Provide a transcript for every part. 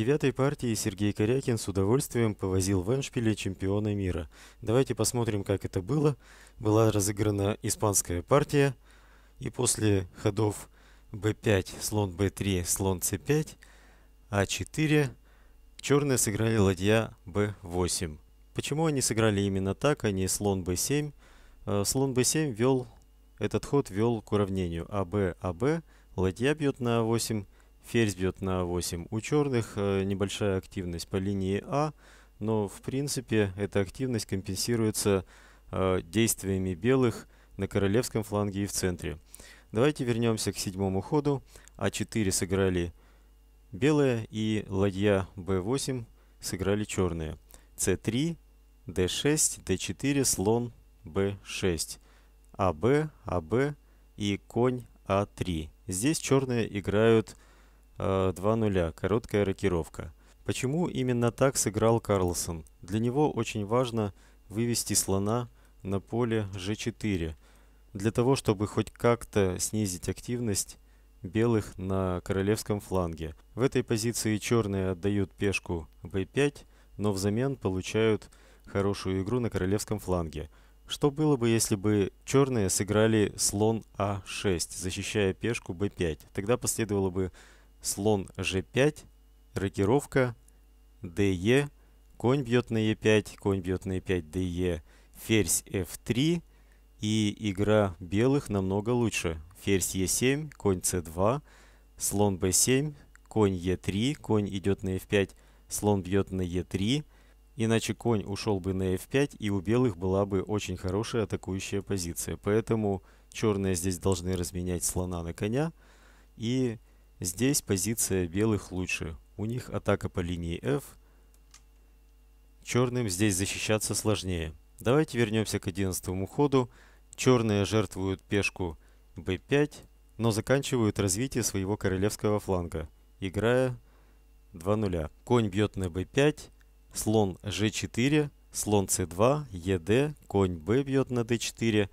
девятой партии Сергей Корякин с удовольствием повозил в эндшпиле чемпиона мира. Давайте посмотрим, как это было. Была разыграна испанская партия, и после ходов b5, слон b3, слон c5, а4, черные сыграли ладья b8. Почему они сыграли именно так, а не слон b7? Э, слон b7 вел, этот ход вел к уравнению АБ, АБ, ладья бьет на а8, Ферзь бьет на 8. У черных э, небольшая активность по линии А, но в принципе эта активность компенсируется э, действиями белых на королевском фланге и в центре. Давайте вернемся к седьмому ходу. А4 сыграли белые и ладья b8 сыграли черные. c3, d6, d4, слон b6, АБ, АБ и конь А3. Здесь черные играют 2 нуля, короткая рокировка. Почему именно так сыграл Карлсон? Для него очень важно вывести слона на поле g4, для того, чтобы хоть как-то снизить активность белых на королевском фланге. В этой позиции черные отдают пешку b5, но взамен получают хорошую игру на королевском фланге. Что было бы, если бы черные сыграли слон а6, защищая пешку b5? Тогда последовало бы слон g5, рокировка, de, конь бьет на e5, конь бьет на e5, de, ферзь f3 и игра белых намного лучше. Ферзь e7, конь c2, слон b7, конь e3, конь идет на f5, слон бьет на e3, иначе конь ушел бы на f5 и у белых была бы очень хорошая атакующая позиция. Поэтому черные здесь должны разменять слона на коня и Здесь позиция белых лучше. У них атака по линии F. Черным здесь защищаться сложнее. Давайте вернемся к 11 ходу. Черные жертвуют пешку b5, но заканчивают развитие своего королевского фланга, играя 2 нуля. Конь бьет на b5, слон g4, слон c2, ед, конь b бьет на d4,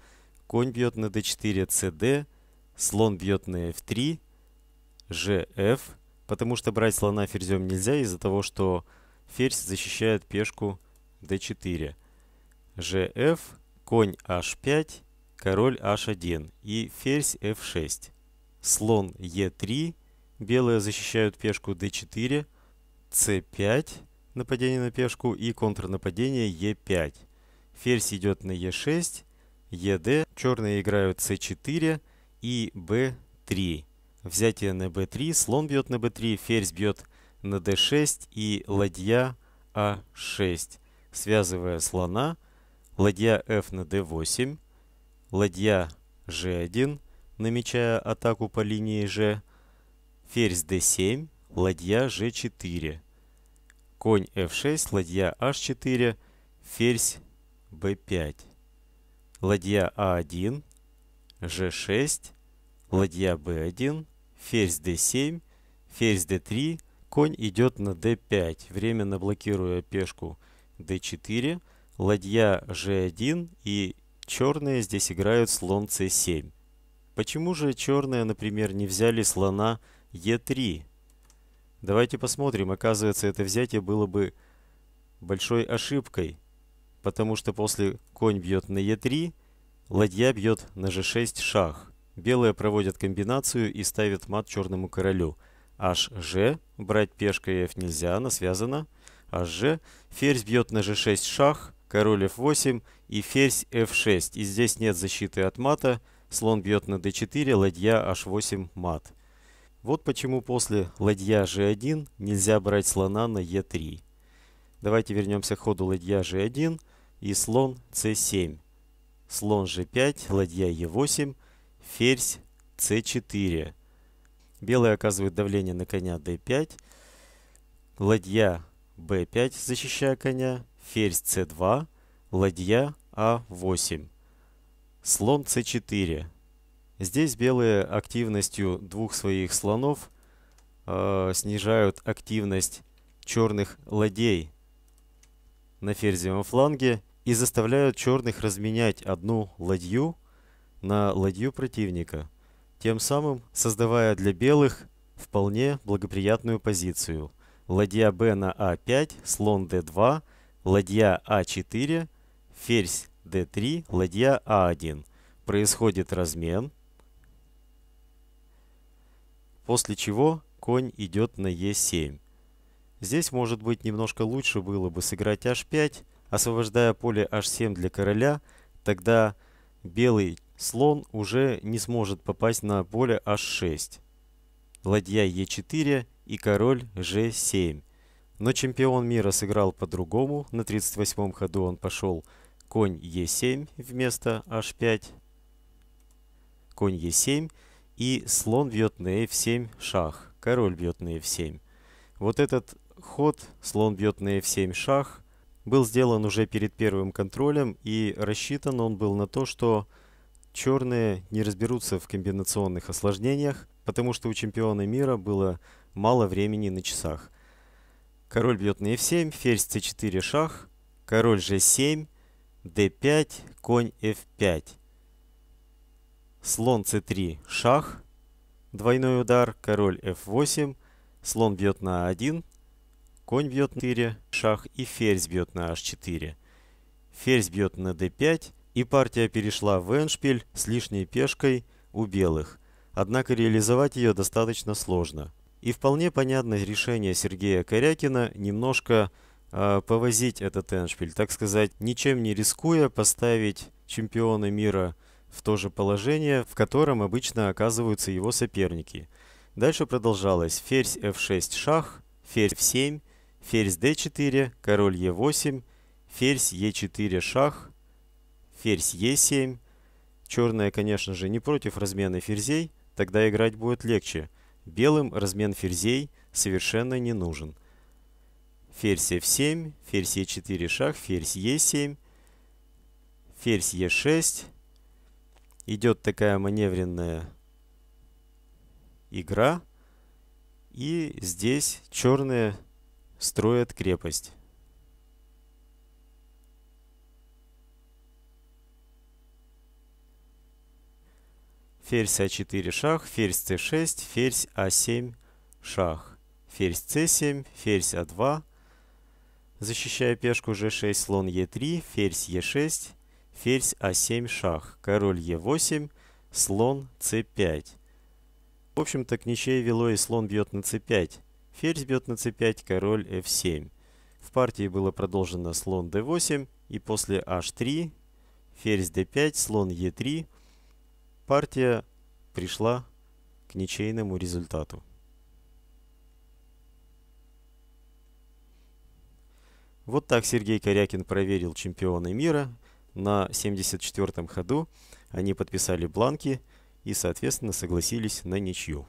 конь бьет на d4, cd, слон бьет на f3, gf, потому что брать слона ферзем нельзя из-за того, что ферзь защищает пешку d4. gf, конь h5, король h1 и ферзь f6. Слон e3, белые защищают пешку d4, c5, нападение на пешку и контрнападение e5. Ферзь идет на e6, ед, черные играют c4 и b3 взятие на b3, слон бьет на b3, ферзь бьет на d6 и ладья а6. Связывая слона, ладья f на d8, ладья g1, намечая атаку по линии g, ферзь d7, ладья g4, конь f6, ладья h4, ферзь b5, ладья а1, g6, ладья b1, ферзь d7, ферзь d3, конь идет на d5, временно блокируя пешку d4, ладья g1 и черные здесь играют слон c7. Почему же черные, например, не взяли слона e3? Давайте посмотрим. Оказывается, это взятие было бы большой ошибкой, потому что после конь бьет на e3, ладья бьет на g6 шах. Белые проводят комбинацию и ставят мат черному королю. HG, брать пешкой f нельзя, она связана. HG, ферзь бьет на g6 шах, король f8 и ферзь f6. И здесь нет защиты от мата, слон бьет на d4, ладья h8 мат. Вот почему после ладья g1 нельзя брать слона на e3. Давайте вернемся к ходу ладья g1 и слон c7. Слон g5, ладья e8, ферзь c4. Белый оказывает давление на коня d5. Ладья b5, защищая коня. Ферзь c2. Ладья а8. Слон c4. Здесь белые активностью двух своих слонов э, снижают активность черных ладей на ферзевом фланге и заставляют черных разменять одну ладью на ладью противника, тем самым создавая для белых вполне благоприятную позицию. ладья Б на А5, слон D2, ладья А4, ферзь D3, ладья А1. Происходит размен, после чего конь идет на Е7. Здесь, может быть, немножко лучше было бы сыграть H5, освобождая поле H7 для короля, тогда белый слон уже не сможет попасть на поле H6. Ладья Е4 и король G7. Но чемпион мира сыграл по-другому. На 38-м ходу он пошел конь Е7 вместо H5. Конь Е7 и слон бьет на F7 шах. Король бьет на F7. Вот этот ход, слон бьет на F7 шах, был сделан уже перед первым контролем и рассчитан он был на то, что черные не разберутся в комбинационных осложнениях, потому что у чемпиона мира было мало времени на часах. Король бьет на f7, ферзь c4 шах, король g7, d5, конь f5. Слон c3 шах, двойной удар, король f8, слон бьет на a1, конь бьет на 4, шах и ферзь бьет на h4. Ферзь бьет на d5, и партия перешла в эншпиль с лишней пешкой у белых. Однако реализовать ее достаточно сложно. И вполне понятно решение Сергея Корякина немножко э, повозить этот эншпиль, так сказать, ничем не рискуя поставить чемпиона мира в то же положение, в котором обычно оказываются его соперники. Дальше продолжалось ферзь f6 шах, ферзь f7, ферзь d4, король e8, ферзь e4 шах, ферзь e7. Черная, конечно же, не против размена ферзей, тогда играть будет легче – Белым размен ферзей совершенно не нужен. Ферзь f7, ферзь e4 шаг, ферзь e7, ферзь e6. Идет такая маневренная игра. И здесь черные строят крепость. Ферзь а4 шах, ферзь c6, ферзь а7 шах, ферзь c7, ферзь а2, защищая пешку g6, слон e3, ферзь e6, ферзь а7 шах, король e8, слон c5. В общем-то, к ничьей вело и слон бьет на c5, ферзь бьет на c5, король f7. В партии было продолжено слон d8 и после h3, ферзь d5, слон e3, партия пришла к ничейному результату. Вот так Сергей Корякин проверил чемпиона мира. На 74-м ходу они подписали бланки и, соответственно, согласились на ничью.